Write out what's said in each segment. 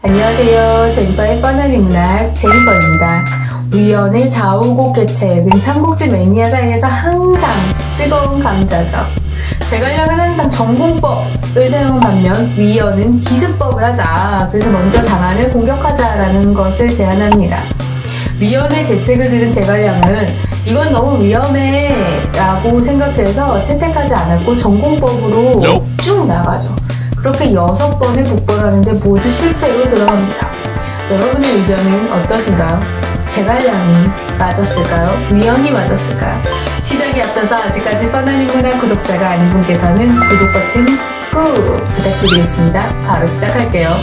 안녕하세요. 제니퍼의 뻔한 문학 제니퍼입니다. 위원의 좌우곡 개책은 삼국지 매니아 사이에서 항상 뜨거운 감자죠. 제갈량은 항상 전공법을 사용한 반면 위원은 기습법을 하자. 그래서 먼저 장안을 공격하자라는 것을 제안합니다. 위원의 계책을 들은 제갈량은 이건 너무 위험해 라고 생각해서 채택하지 않았고 전공법으로 쭉 나가죠. 그렇게 여섯 번의 북벌을 하는데 모두 실패로 돌아갑니다. 여러분의 의견은 어떠신가요? 제갈량이 맞았을까요? 위원이 맞았을까요? 시작에 앞서서 아직까지 뻔한인문한 구독자가 아닌 분께서는 구독 버튼 꾹 부탁드리겠습니다. 바로 시작할게요.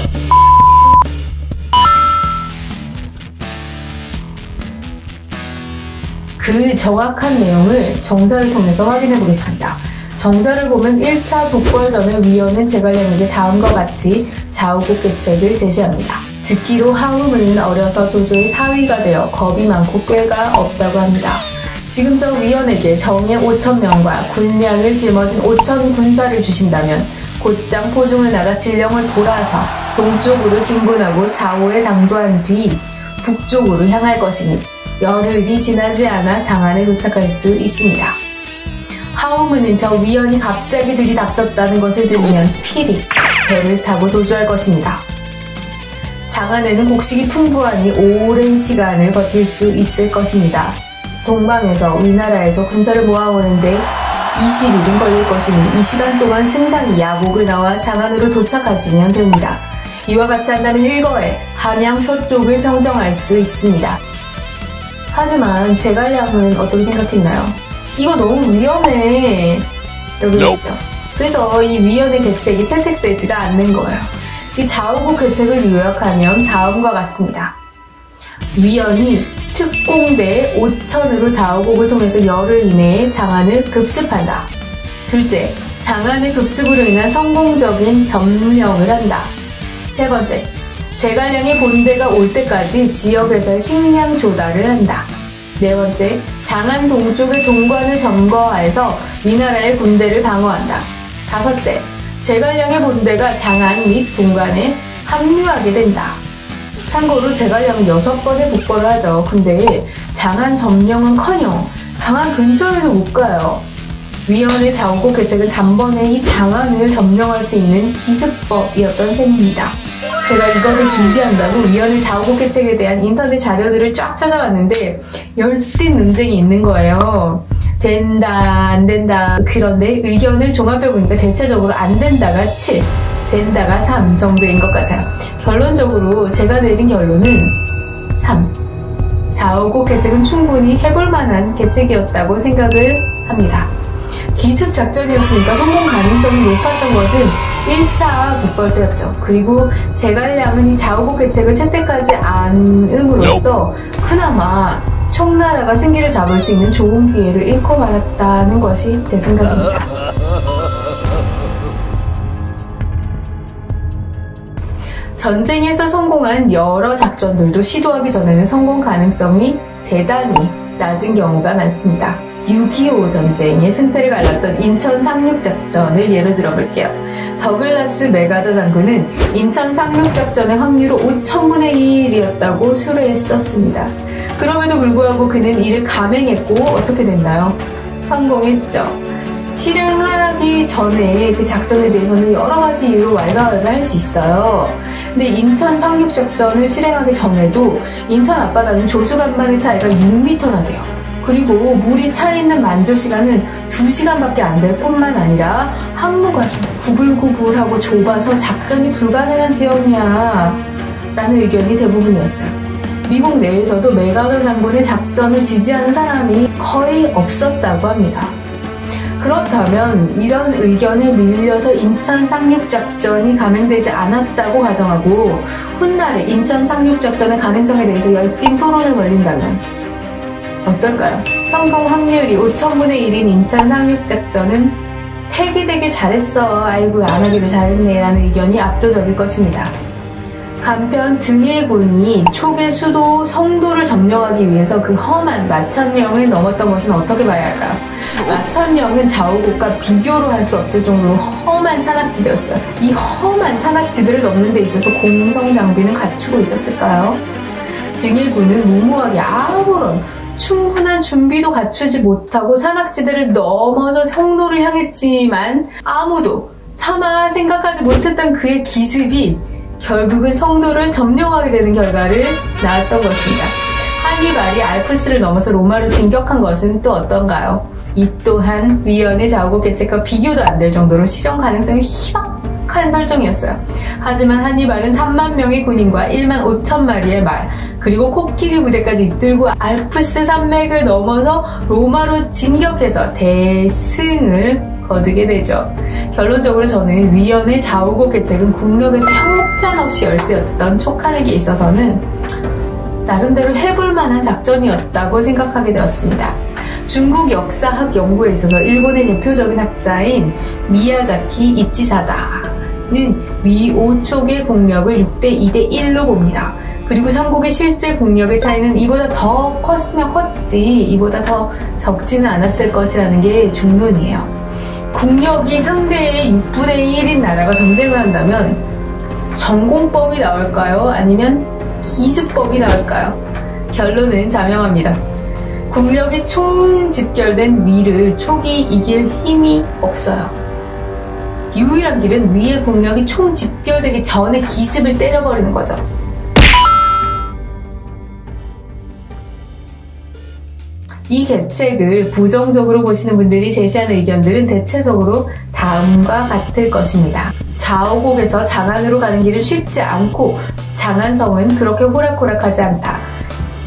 그 정확한 내용을 정사를 통해서 확인해 보겠습니다. 정사를 보면 1차 북벌전의 위원은 제갈량에게 다음과 같이 좌우국 계책을 제시합니다. 듣기로 하우문은 어려서 조조의 사위가 되어 겁이 많고 꾀가 없다고 합니다. 지금 저 위원에게 정예 5천명과 군량을 짊어진 5천 군사를 주신다면 곧장 포중을 나가 진령을 돌아서 동쪽으로 진군하고 좌우에 당도한 뒤 북쪽으로 향할 것이니 열흘이 지나지 않아 장안에 도착할 수 있습니다. 하우문은 저 위원이 갑자기 들이닥쳤다는 것을 들으면 필히 배를 타고 도주할 것입니다. 장안에는 곡식이 풍부하니 오랜 시간을 버틸 수 있을 것입니다. 동방에서 우리나라에서 군사를 모아오는데 20일은 걸릴 것이니 이 시간 동안 승상이 야곡을 나와 장안으로 도착하시면 됩니다. 이와 같이 한다면 일거에 한양 서쪽을 평정할 수 있습니다. 하지만 제갈량은 어떻게 생각했나요? 이거 너무 위험해. 라고 했죠. 그래서 이 위원의 계책이 채택되지가 않는 거예요. 이 좌우국 계책을 요약하면 다음과 같습니다. 위원이 특공대 5천으로 좌우국을 통해서 열흘 이내에 장안을 급습한다. 둘째, 장안의 급습으로 인한 성공적인 점령을 한다. 세 번째, 제갈량의 본대가 올 때까지 지역에서의 식량 조달을 한다. 네 번째, 장안 동쪽의 동관을 점거하여서 위나라의 군대를 방어한다. 다섯째, 제갈량의 본대가 장안 및 동관에 합류하게 된다. 참고로 제갈량은 여섯 번의 북벌을 하죠. 근데 장안 점령은커녕 장안 근처에도 못 가요. 위원의 좌우국 계책은 단번에 이 장안을 점령할 수 있는 기습법이었던 셈입니다. 제가 이거를 준비한다고 위원회 자우국 계책에 대한 인터넷 자료들을 쫙 찾아봤는데 열띤 논쟁이 있는 거예요. 된다, 안 된다. 그런데 의견을 종합해보니까 대체적으로 안 된다가 7, 된다가 3 정도인 것 같아요. 결론적으로 제가 내린 결론은 3. 자우국 계책은 충분히 해볼 만한 계책이었다고 생각을 합니다. 기습 작전이었으니까 성공 가능성이 높았던 것은 1차 북벌 때였죠. 그리고 제갈량은 이 좌우국 계책을 채택하지 않음으로써 그나마 총나라가 승기를 잡을 수 있는 좋은 기회를 잃고 말았다는 것이 제 생각입니다. 전쟁에서 성공한 여러 작전들도 시도하기 전에는 성공 가능성이 대단히 낮은 경우가 많습니다. 6.25 전쟁의 승패를 갈랐던 인천 상륙작전을 예로 들어볼게요. 더글라스 메가더 장군은 인천 상륙작전의 확률을 5천분의 1이었다고 수레했었습니다. 그럼에도 불구하고 그는 이를 감행했고 어떻게 됐나요? 성공했죠. 실행하기 전에 그 작전에 대해서는 여러 가지 이유로 왈가왈부 할 수 있어요. 근데 인천 상륙작전을 실행하기 전에도 인천 앞바다는 조수 간만의 차이가 6m나 돼요. 그리고 물이 차 있는 만조 시간은 2시간밖에 안 될 뿐만 아니라 항로가 좀 구불구불하고 좁아서 작전이 불가능한 지역이야 라는 의견이 대부분이었어요. 미국 내에서도 메가더 장군의 작전을 지지하는 사람이 거의 없었다고 합니다. 그렇다면 이런 의견에 밀려서 인천 상륙작전이 감행되지 않았다고 가정하고 훗날에 인천 상륙작전의 가능성에 대해서 열띤 토론을 벌린다면 어떨까요? 성공 확률이 5천분의 1인 인천 상륙작전은 폐기되길 잘했어. 아이고, 안 하기로 잘했네. 라는 의견이 압도적일 것입니다. 한편 등해군이 초계 수도 성도를 점령하기 위해서 그 험한 마천명을 넘었던 것은 어떻게 봐야 할까요? 마천명은 좌우국과 비교로 할 수 없을 정도로 험한 산악지대였어요. 이 험한 산악지대를 넘는 데 있어서 공성 장비는 갖추고 있었을까요? 등해군은 무모하게 아무런 충분한 준비도 갖추지 못하고 산악지대를 넘어서 성도를 향했지만 아무도 차마 생각하지 못했던 그의 기습이 결국은 성도를 점령하게 되는 결과를 낳았던 것입니다. 한니발이 알프스를 넘어서 로마로 진격한 것은 또 어떤가요? 이 또한 위원의 좌우국 계책과 비교도 안 될 정도로 실현 가능성이 희박한 설정이었어요. 하지만 한니발은 3만 명의 군인과 1만 5천 마리의 말, 그리고 코끼리 부대까지 이끌고 알프스 산맥을 넘어서 로마로 진격해서 대승을 거두게 되죠. 결론적으로 저는 위원의 좌우국 계책은 국력에서 형편 없이 열세였던 촉하는게 있어서는 나름대로 해볼 만한 작전이었다고 생각하게 되었습니다. 중국 역사학 연구에 있어서 일본의 대표적인 학자인 미야자키 이치사다는 위오촉의 공력을 6대 2대 1로 봅니다. 그리고 삼국의 실제 국력의 차이는 이보다 더 컸으면 컸지 이보다 더 적지는 않았을 것이라는 게 중론이에요. 국력이 상대의 6분의 1인 나라가 전쟁을 한다면 전공법이 나올까요? 아니면 기습법이 나올까요? 결론은 자명합니다. 국력이 총 집결된 위를 촉이 이길 힘이 없어요. 유일한 길은 위의 국력이 총 집결되기 전에 기습을 때려버리는 거죠. 이 계책을 부정적으로 보시는 분들이 제시하는 의견들은 대체적으로 다음과 같을 것입니다. 좌우곡에서 장안으로 가는 길은 쉽지 않고 장안성은 그렇게 호락호락하지 않다.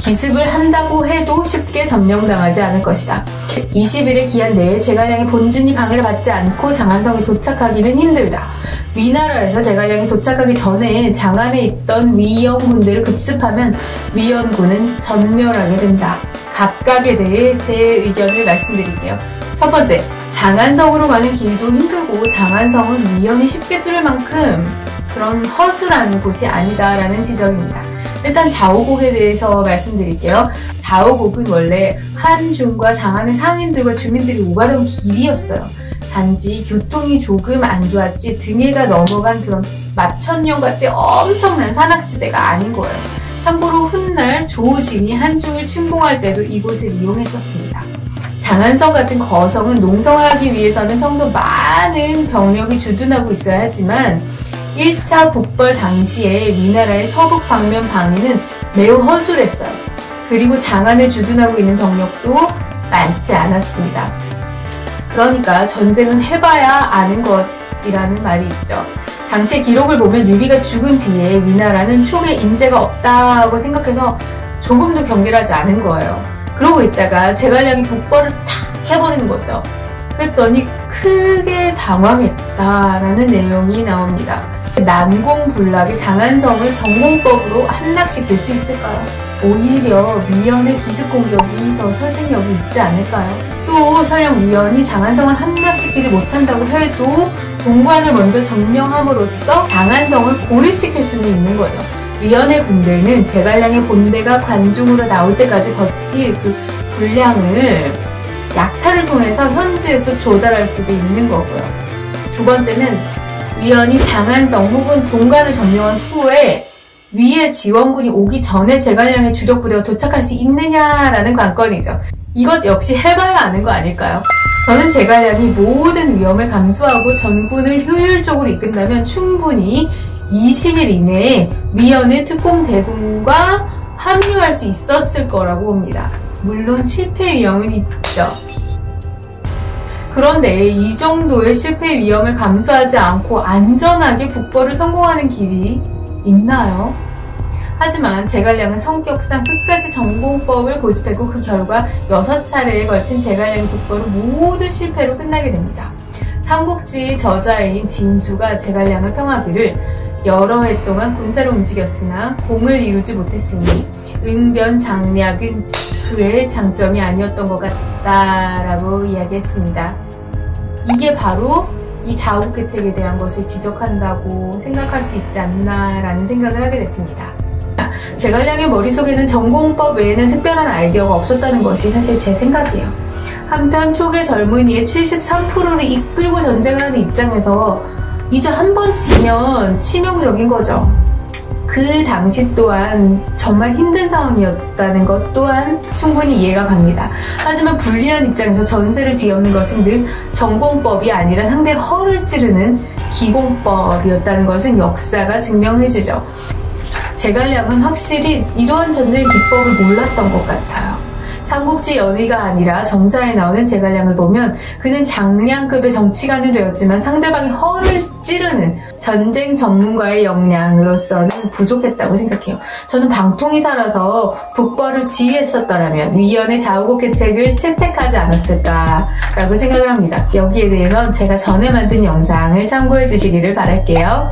기습을 한다고 해도 쉽게 점령당하지 않을 것이다. 20일의 기한 내에 제갈량의 본진이 방해를 받지 않고 장안성에 도착하기는 힘들다. 위나라에서 제갈량이 도착하기 전에 장안에 있던 위연군들을 급습하면 위연군은 전멸하게 된다. 각각에 대해 제 의견을 말씀드릴게요. 첫 번째, 장안성으로 가는 길도 힘들고 장안성은 위험이 쉽게 뚫을 만큼 그런 허술한 곳이 아니다라는 지적입니다. 일단 좌우곡에 대해서 말씀드릴게요. 좌우곡은 원래 한중과 장안의 상인들과 주민들이 오가던 길이었어요. 단지 교통이 조금 안 좋았지 등해가 넘어간 그런 마천령같이 엄청난 산악지대가 아닌 거예요. 참고로 훗날 조우진이 한중을 침공할 때도 이곳을 이용했었습니다. 장안성 같은 거성은 농성을 하기 위해서는 평소 많은 병력이 주둔하고 있어야 하지만 1차 북벌 당시에 위나라의 서북 방면 방위는 매우 허술했어요. 그리고 장안에 주둔하고 있는 병력도 많지 않았습니다. 그러니까 전쟁은 해봐야 아는 것이라는 말이 있죠. 당시 기록을 보면 유비가 죽은 뒤에 위나라는 총에 인재가 없다고 생각해서 조금도 경계를 하지 않은 거예요. 그러고 있다가 제갈량이 북벌을 탁 해버리는 거죠. 그랬더니 크게 당황했다라는 내용이 나옵니다. 난공불락의 장안성을 전공법으로 함락시킬 수 있을까요? 오히려 위연의 기습 공격이 더 설득력이 있지 않을까요? 또 설령 위연이 장안성을 함락시키지 못한다고 해도 동관을 먼저 점령함으로써 장안성을 고립시킬 수는 있는 거죠. 위원의 군대는 제갈량의 본대가 관중으로 나올 때까지 버틸 그 분량을 약탈을 통해서 현지에서 조달할 수도 있는 거고요. 두 번째는 위원이 장안성 혹은 동관을 점령한 후에 위에 지원군이 오기 전에 제갈량의 주력 부대가 도착할 수 있느냐라는 관건이죠. 이것 역시 해봐야 아는 거 아닐까요? 저는 제갈량이 모든 위험을 감수하고 전군을 효율적으로 이끈다면 충분히 20일 이내에 미연의 특공 대군과 합류할 수 있었을 거라고 봅니다. 물론 실패 위험은 있죠. 그런데 이 정도의 실패 위험을 감수하지 않고 안전하게 북벌을 성공하는 길이 있나요? 하지만 제갈량은 성격상 끝까지 전공법을 고집했고 그 결과 6차례에 걸친 제갈량의 국보는 모두 실패로 끝나게 됩니다. 삼국지 저자인 진수가 제갈량을 평하기를 여러 해 동안 군사로 움직였으나 공을 이루지 못했으니 응변 장략은 그의 장점이 아니었던 것 같다라고 이야기했습니다. 이게 바로 이 자국개책에 대한 것을 지적한다고 생각할 수 있지 않나라는 생각을 하게 됐습니다. 제갈량의 머릿속에는 전공법 외에는 특별한 아이디어가 없었다는 것이 사실 제 생각이에요. 한편 초계 젊은이의 73%를 이끌고 전쟁을 하는 입장에서 이제 한 번 지면 치명적인 거죠. 그 당시 또한 정말 힘든 상황이었다는 것 또한 충분히 이해가 갑니다. 하지만 불리한 입장에서 전세를 뒤엎는 것은 늘 전공법이 아니라 상대 허를 찌르는 기공법이었다는 것은 역사가 증명해지죠. 제갈량은 확실히 이러한 전쟁의 기법을 몰랐던 것 같아요. 삼국지 연의가 아니라 정사에 나오는 제갈량을 보면 그는 장량급의 정치관을 배웠지만 상대방의 허를 찌르는 전쟁 전문가의 역량으로서는 부족했다고 생각해요. 저는 방통이 살아서 북벌을 지휘했었더라면 위원의 좌우국 계책을 채택하지 않았을까라고 생각을 합니다. 여기에 대해선 제가 전에 만든 영상을 참고해 주시기를 바랄게요.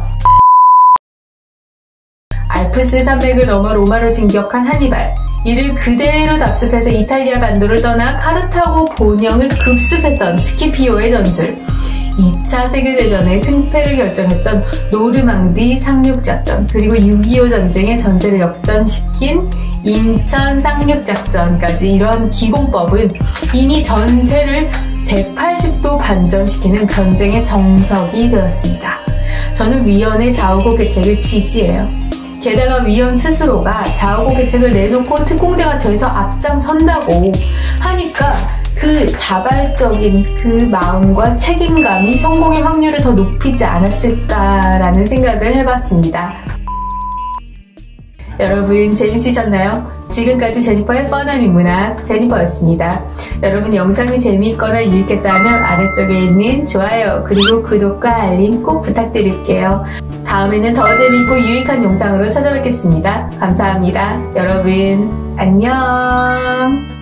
알프스 산맥을 넘어 로마로 진격한 하니발. 이를 그대로 답습해서 이탈리아 반도를 떠나 카르타고 본영을 급습했던 스키피오의 전술. 2차 세계대전의 승패를 결정했던 노르망디 상륙작전, 그리고 6.25 전쟁의 전세를 역전시킨 인천 상륙작전까지 이런 기공법은 이미 전세를 180도 반전시키는 전쟁의 정석이 되었습니다. 저는 위원의 좌우고 개책을 지지해요. 게다가 위원 스스로가 좌우고 개책을 내놓고 특공대가 돼서 앞장선다고 하니까 그 자발적인 그 마음과 책임감이 성공의 확률을 더 높이지 않았을까라는 생각을 해봤습니다. 여러분 재밌으셨나요? 지금까지 제니퍼의 뻔한 인문학 제니퍼였습니다. 여러분 영상이 재미있거나 유익했다면 아래쪽에 있는 좋아요 그리고 구독과 알림 꼭 부탁드릴게요. 다음에는 더 재미있고 유익한 영상으로 찾아뵙겠습니다. 감사합니다. 여러분 안녕